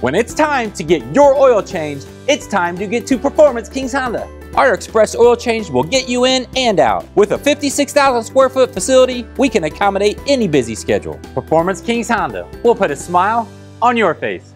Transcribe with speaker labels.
Speaker 1: When it's time to get your oil changed, it's time to get to Performance Kings Honda. Our express oil change will get you in and out. With a 56,000 square foot facility, we can accommodate any busy schedule. Performance Kings Honda will put a smile on your face.